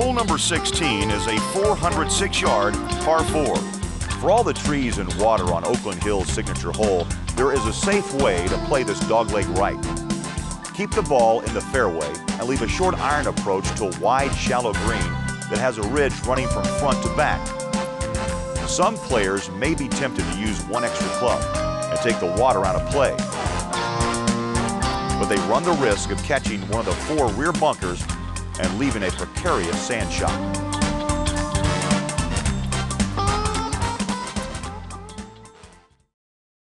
Hole number 16 is a 406-yard par 4. For all the trees and water on Oakland Hills' signature hole, there is a safe way to play this dogleg right. Keep the ball in the fairway and leave a short iron approach to a wide, shallow green that has a ridge running from front to back. Some players may be tempted to use one extra club and take the water out of play. But they run the risk of catching one of the four rear bunkers and leaving a precarious sand shot.